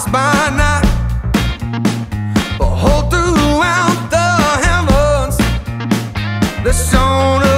marks by night, behold throughout the heavens the sun.